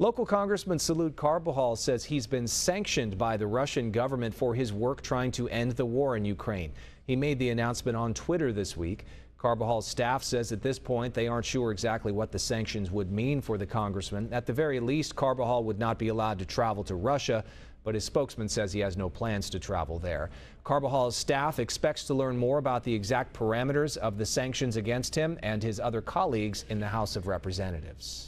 Local Congressman Salud Carbajal says he's been sanctioned by the Russian government for his work trying to end the war in Ukraine. He made the announcement on Twitter this week. Carbajal's staff says at this point they aren't sure exactly what the sanctions would mean for the congressman. At the very least, Carbajal would not be allowed to travel to Russia, but his spokesman says he has no plans to travel there. Carbajal's staff expects to learn more about the exact parameters of the sanctions against him and his other colleagues in the House of Representatives.